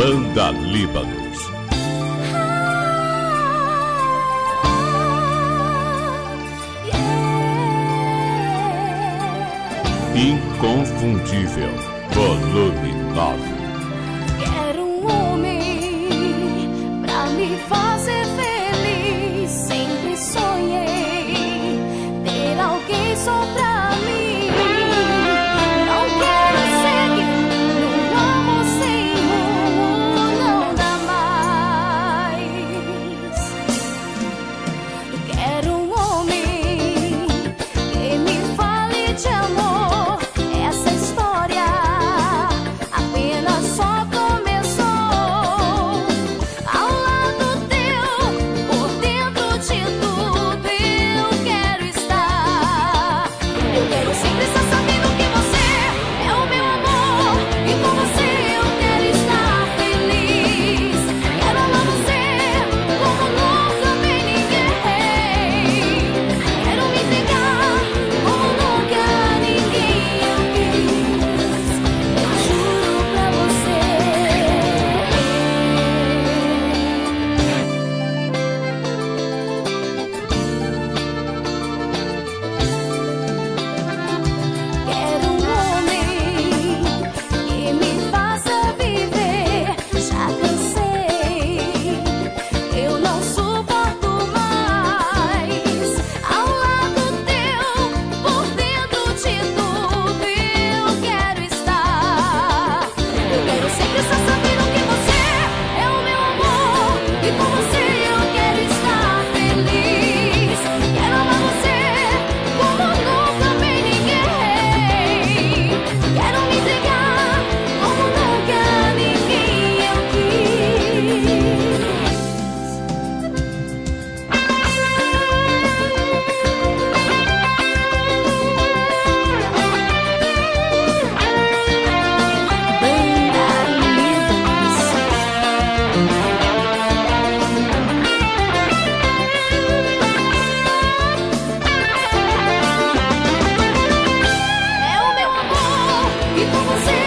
Banda Líbanos. Inconfundível, volume 9. como sempre.